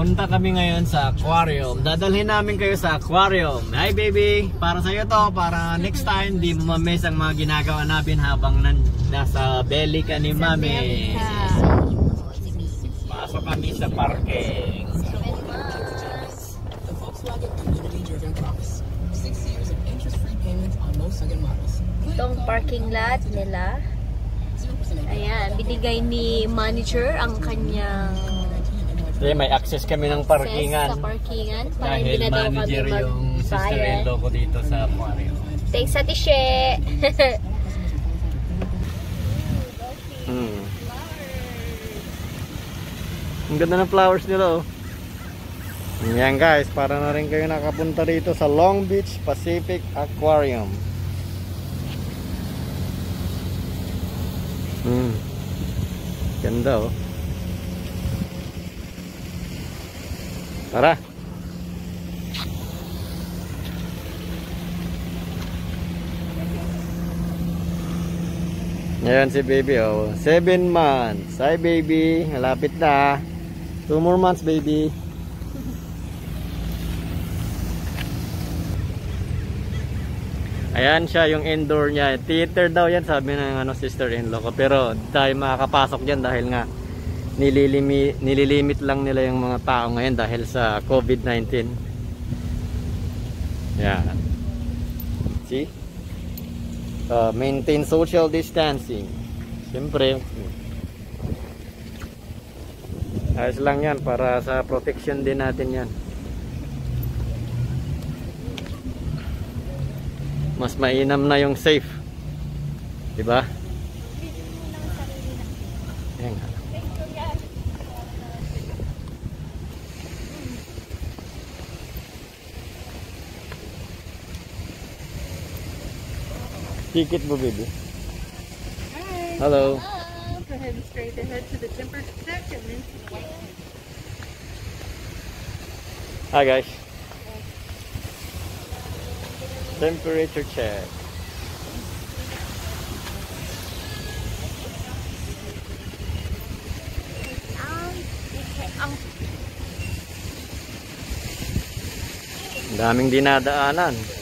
Punta kami ngayon sa aquarium. Dadalhin namin kayo sa aquarium. Hi baby! Para sa'yo to, para next time di mo mamiss ang mga ginagawa namin habang nan nasa belly ka ni mami. Pasok kami sa parking. The Volkswagen Community Driven Cross. Six years of interest-free payments on most second models. Itong parking lot nila. 0% Ayan, binigay ni manager ang kanyang Kasi may access kami ng access parkingan. sa parkingan para hindi Dahil na daw kami manager yung sister-in-law ko dito sa aquarium. Thanks sa tishe. Hmm. Ang ganda ng flowers nila oh. Yan guys, para na rin kayo nakapunta dito sa Long Beach Pacific Aquarium. Hmm. Ganda oh. Tara. Ngayon si baby oh. Seven months. Hi baby. Malapit na. Two more months baby. Ayan siya yung indoor niya. Theater daw yan sabi ng ano, sister-in-law ko. Pero tayo makakapasok dyan dahil nga nililimi, nililimit lang nila yung mga tao ngayon dahil sa COVID-19. Yan. See? Uh, maintain social distancing. Siyempre, ayos lang yan para sa protection din natin yan. Mas mainam na yung safe. Diba? Yan nga. Ticket mo, baby. Hello. Go ahead and straight ahead to the temperature check and then to the white. Hi, guys. Temperature check. daming dinadaanan.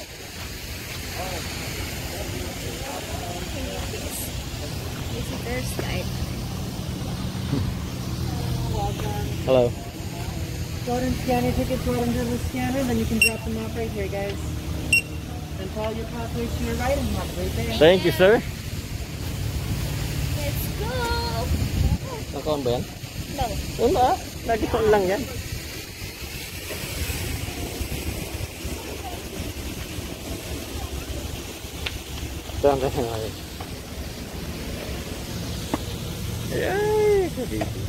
Hello. Go ahead and scan your tickets right under the scanner, then you can drop them off right here, guys. And follow your pathways to your right and have a great day. Thank you, sir. Let's go! Nakaon ba yan? No. Wala. Nagkaon lang yan. Saan ka na ngayon? Ay, baby.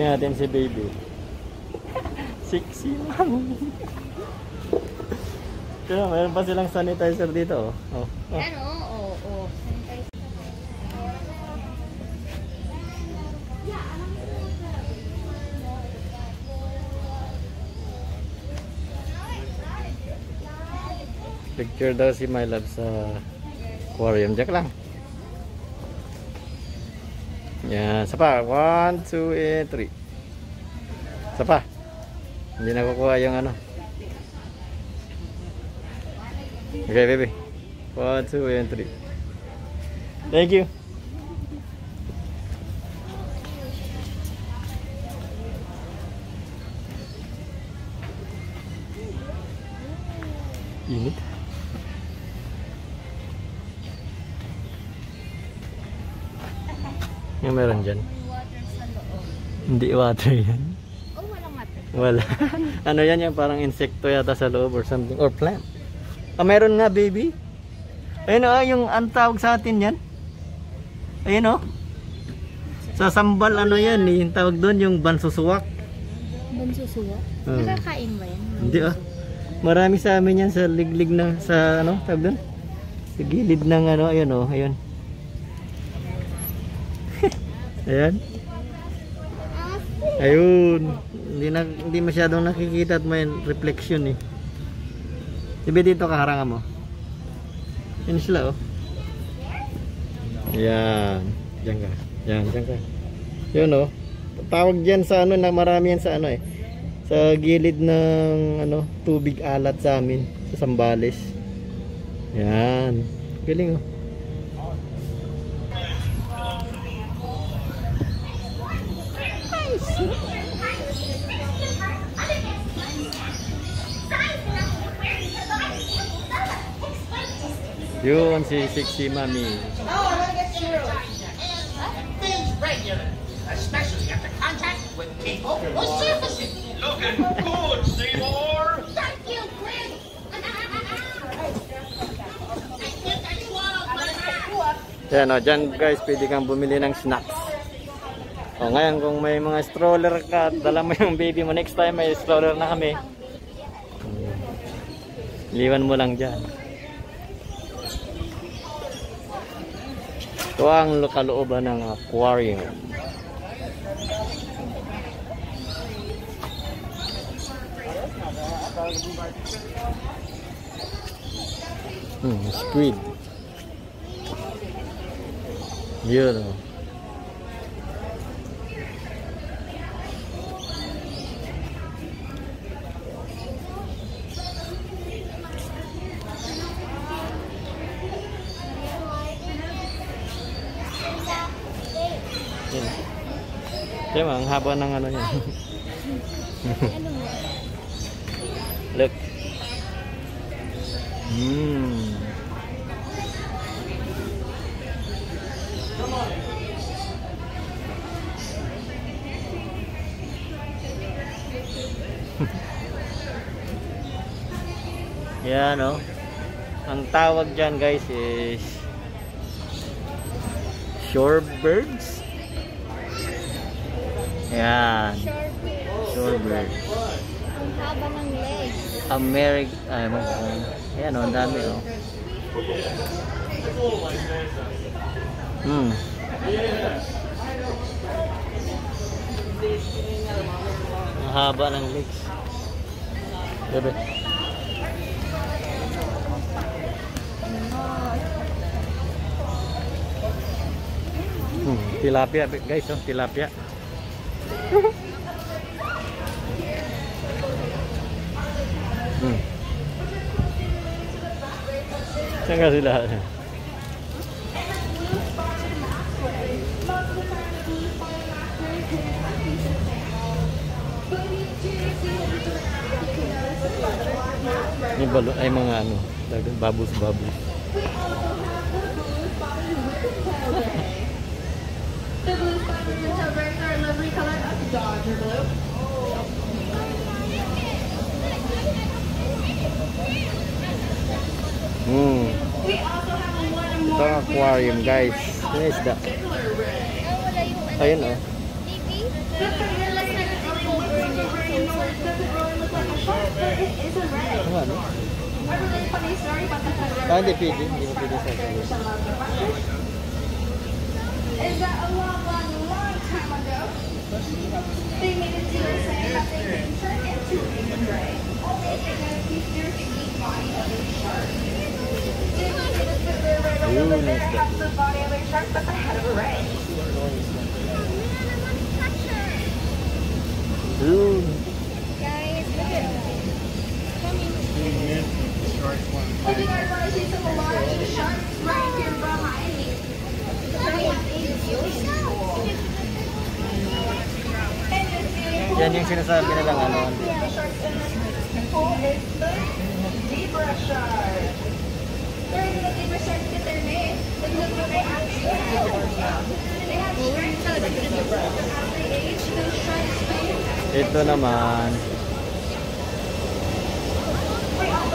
Yan natin si baby. Sexy lang. Pero meron pa silang sanitizer dito. Oh. Oh. Ano? Oo, oo. Picture daw si My Love sa aquarium. Diyak lang. Yan. Isa pa. One, two, and three. Isa pa. Hindi na kukuha yung ano. Okay, baby. One, two, and three. Thank you. Init. Meron dyan. Water sa loob. Hindi water yan. Oh, walang water. Wala. ano yan yung parang insekto yata sa loob or something. Or plant. Ah, meron nga baby. Ayun oh, yung ang tawag sa atin yan. Ayun oh. Sa sambal ano yan eh, yung tawag doon yung bansusuwak. Bansusuwa? Oo. Nakakain ba yan? Hindi ah. Marami sa amin yan sa liglig ng sa ano, tawag doon? Sa gilid ng ano, ayun oh, ayun. Ayan. Ayun. Hindi na hindi masyadong nakikita at may reflection eh. Sabi dito kaharangan mo. Yan sila oh. Yan. Diyan ka. Yan, diyan ka. Yun oh. Tawag diyan sa ano na marami yan sa ano eh. Sa gilid ng ano, tubig alat sa amin sa Sambales. Yan. Galing oh. Yun si Sexy Mami. Things regular, especially after contact with people or surfaces. Looking good, Seymour! Thank you, Chris. Yan o, dyan guys, pwede kang bumili ng snacks. Ngayon, kung may mga stroller ka dala mo yung baby mo, next time may stroller na kami. Liwan mo lang dyan. Ito ang kalooban ng aquarium. Hmm, squid. Yun o. Yun. Kaya mo, ang haba ng ano niya. Look. Mmm. Yan oh. Ang tawag dyan guys is shorebirds. Yan. Shorebird. Ang haba ng legs. Americ ay mo. Ayan oh, ang dami oh. Hmm. Ang haba ng legs. Bebe. Hmm, tilapia guys, oh, tilapia. hmm. Saya kasih lahatnya. Ini balut ay mga ano, babus-babus. North. Doesn't really look like a shark, but it is a red. Ano ano? A really funny story about the color Ah, hindi pwede. Hindi mo pwede sa is that a long, long, long time ago, they made a deal saying that they can turn into a only if they keep their unique body of a shark. They red Ayun, over there, the body of a shark, but the head of a ray. Look at want to see some large sharks right here behind me? They have a Yan yung sinasabi nilang ano. Ito naman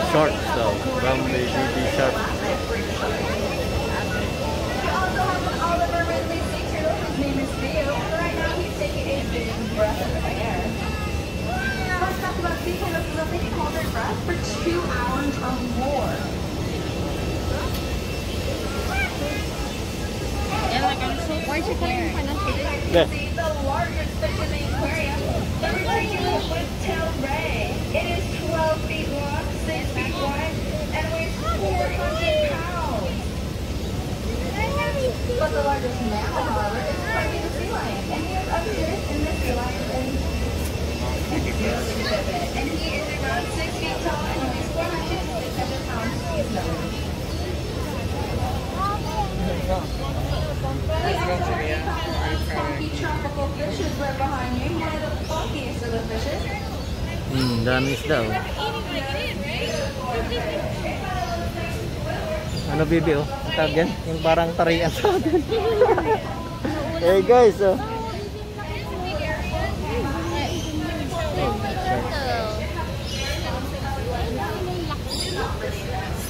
shorts daw from the BB shop. Oliver Ridley, his name is Theo. Breath of air. Let's talk about turtles because they can hold their breath for two hours or more. Yes. See the largest fish in the aquarium, the regular whip-tail ray. It is 12 feet long, 6 feet wide, and weighs 400 pounds. But the largest mammal, however, is Hmm, Dan is Ano bibil? Tawag Yang Yung parang tarian sa. hey guys oh.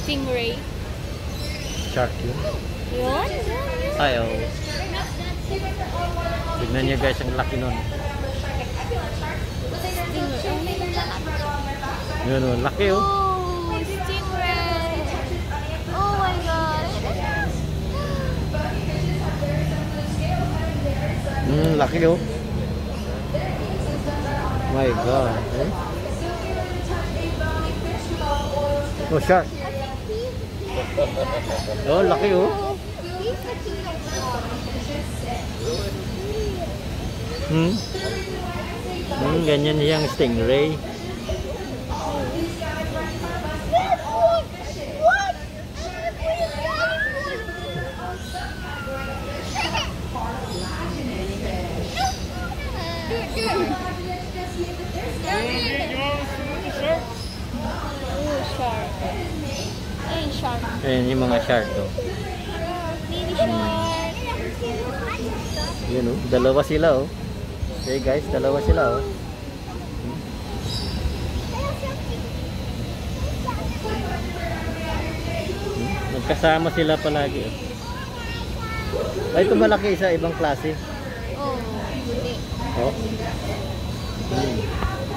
Stingray. Shark yun. Yun? Tignan nyo guys, ang laki nun. Yun oh, laki oh. Oh, stingray. Oh my gosh. Hmm, laki oh. My God. Eh? Oh, shark. Oh, laki oh. Hmm? Hmm, ganyan yung stingray. Ayan yung mga shark oh. Baby shark. Yun oh, dalawa sila oh. Okay guys, dalawa sila oh. Hmm, Magkasama sila palagi oh. Ay, ito malaki sa ibang klase. Oh, hindi. Oh. Hmm.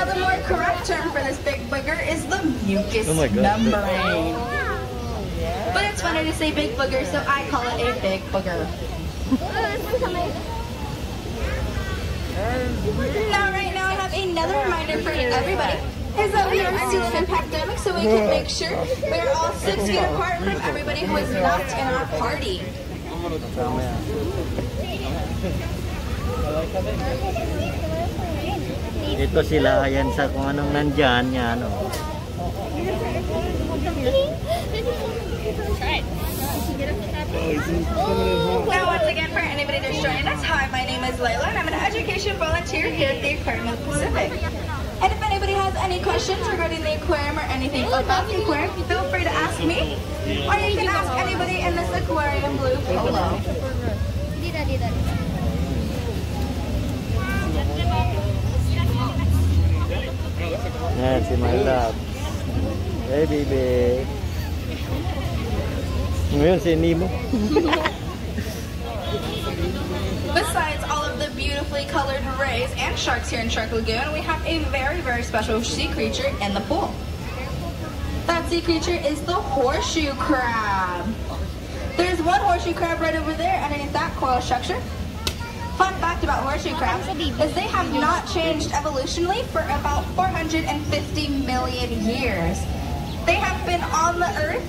Now, the more correct term for this big booger is the mucus Oh my God. membrane. Oh, but it's funny to say big booger, so I call it a big booger. Now, right now, I have another reminder for everybody. Is that we are still in a pandemic, so we can make sure we are all six feet apart from everybody who is not in our party. Ito sila, ayan sa kung anong nandyan, yan oh. Now, once again, for anybody just joining us, hi, my name is Layla, and I'm an education volunteer here at the Aquarium Pacific. And if anybody has any questions regarding the aquarium or anything about the aquarium, feel free to ask me, or you can ask anybody in this aquarium blue polo. Si my love. Hey, baby. Ngayon, si Nemo. Besides all of the beautifully colored rays and sharks here in Shark Lagoon, we have a very, very special sea creature in the pool. That sea creature is the horseshoe crab. There's one horseshoe crab right over there underneath that coral structure. Fun fact about horseshoe crabs is they have not changed evolutionally for about 450 million years. They have been on the earth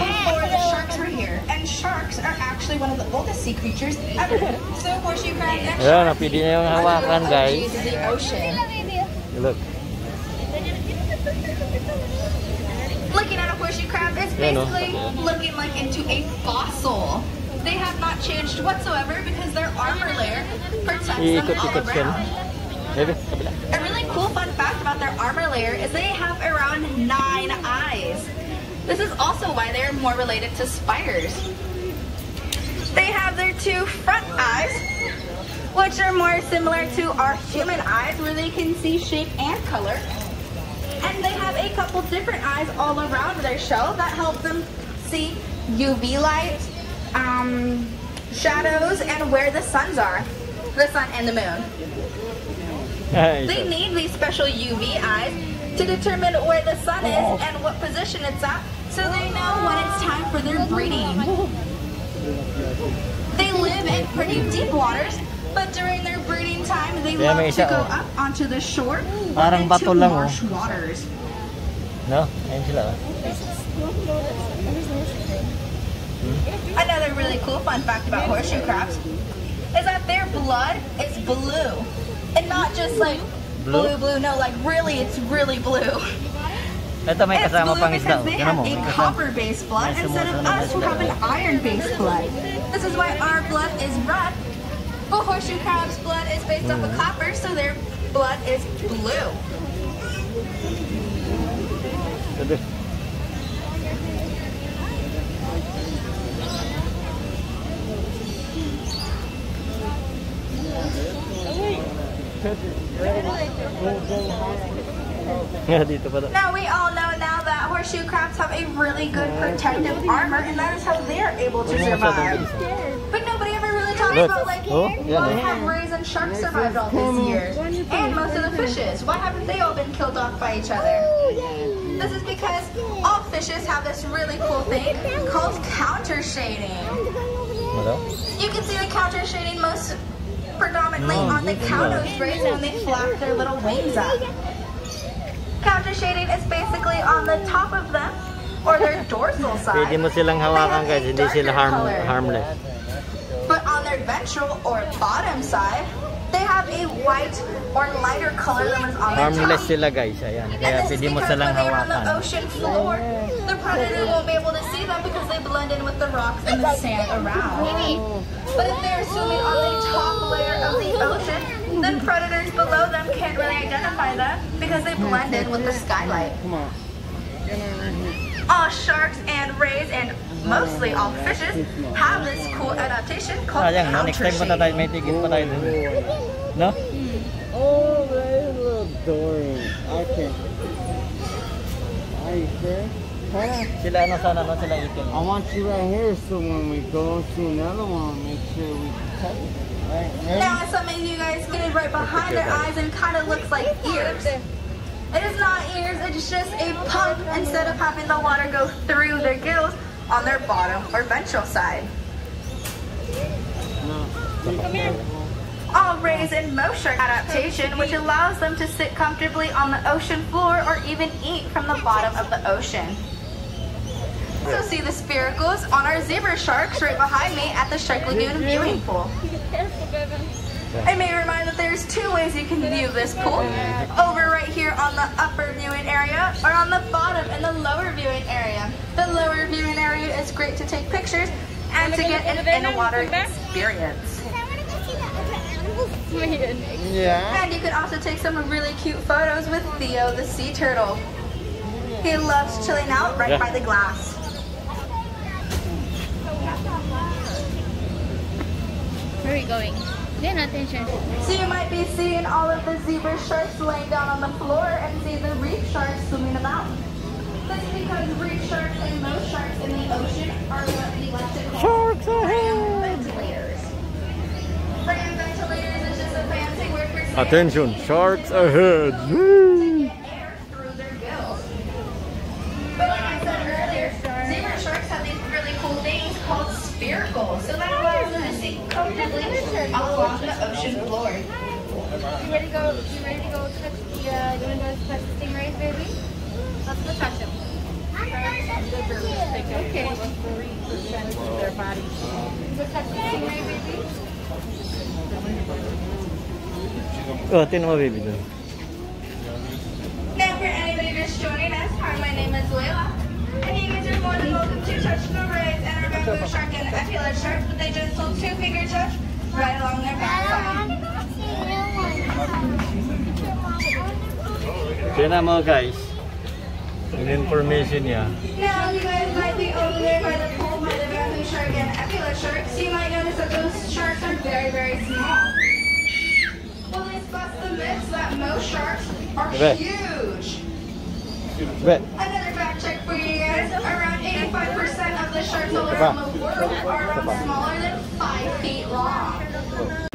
before the sharks were here, and sharks are actually one of the oldest sea creatures ever. So horseshoe crabs and Ayan, sharks napili are the hawakan, OGs guys. of the ocean. Look. Looking at a horseshoe crab is Yeah, no. basically looking like into a fossil. They have not changed whatsoever because their armor layer protects them all Iikot-ikot siya. no? around. A really cool fun fact about their armor layer is they have around nine eyes. This is also why they are more related to spiders. They have their two front eyes, which are more similar to our human eyes where they can see shape and color. And they have a couple different eyes all around their shell that help them see UV light, um, shadows, and where the suns are. The sun and the moon. They need these special UV eyes to determine where the sun is and what position it's at so they know when it's time for their breeding. They live in pretty deep waters, but during their breeding time, they Kaya love to go oh. up onto the shore or Parang into bato lang, oh. marsh waters. No? Ayun sila. oh. Another really cool fun fact about horseshoe crabs is that their blood is blue. And not just like Blue? blue, blue, no, like really, it's really blue. Ito may It's kasama blue pang isda. because they have a copper-based blood instead of us who have an iron-based blood. This is why our blood is red, but horseshoe crab's blood is based off of Mm-hmm. copper, so their blood is blue. Sabi. Yeah, dito pa daw. Now we all know now that horseshoe crabs have a really good protective armor, and that is how they are able to Huwag mo masyadong survive. But nobody ever really talks about like Oh, why eh. have rays and sharks survived all these years, and most of the fishes. Why haven't they all been killed off by each other? This is because all fishes have this really cool thing called counter shading. You can see the counter shading most predominantly on the cownose rays and they flap their little wings up. Counter shading is basically on the top of them or their dorsal side. Pwede mo silang hawakan guys, hindi sila harm, Color. harmless. But on their ventral or bottom side, they have a white or lighter color than is on their Harmless top. sila guys, ayan. And Kaya is pwede mo because silang when they're on the ocean floor, the predator won't be able to see them because they blend in with the rocks and the sand around. But if they're swimming on the top layer of the ocean, then predators below them can't really identify them because they blend in with the skylight. All sharks and rays and mostly all fishes have this cool adaptation called Sayang, no? Next counter time pa tayo, may ticket pa tayo dun. No? Oh, that is a little Dorian. I can't. Are you sure? Huh? Sila ano sana, no? Sila itim. I want you right here so when we go to another one, make sure we cut it. Right? Ready? Now in some of you guys get it right behind their eyes and kind of looks like ears. It is not ears, it's just a pump instead of having the water go through their gills on their bottom or ventral side. All rays in motion shark adaptation, which allows them to sit comfortably on the ocean floor or even eat from the bottom of the ocean. Also see the spiracles on our zebra sharks right behind me at the Shark Lagoon viewing pool. I may remind that there's two ways you can view this pool. Over right here on the upper viewing area or on the bottom in the lower viewing area. The lower viewing area is great to take pictures and to get an in-water experience. Yeah. And you can also take some really cute photos with Theo the sea turtle. He loves chilling out right Yeah. by the glass. Where are we going? Then attention. So you might be seeing all of the zebra sharks laying down on the floor and see the reef sharks swimming about. That's because reef sharks and most sharks in the ocean are what we like to call Sharks ram ventilators. Ventilators is just a fancy word for saying Attention, sharks ahead. air through their gills. But like I said earlier, zebra sharks have these really cool things called spiracles. So that allows them to see comfortably along the ocean floor. You ready to go? You ready to go touch the? Uh, you want to go touch the stingrays, baby? Let's go touch them. Okay. Their body. Go touch the stingray, baby. Oh, tinan mo baby dun. Now, for anybody just joining us, hi, my name is Layla. And you guys are more than welcome to touch the rays and our bamboo shark and epaulet sharks, but they just hold two fingertips right along their backside. Mo guys. Yung information niya. Now, you guys might be over there by the pool by the bamboo shark and epaulet sharks. You might notice that those sharks are very, very small. Well, let's bust the myths that most sharks are huge. Bet. Another fact check for you guys. Around 85% of the sharks all around the world are around smaller than 5 feet long. Oh.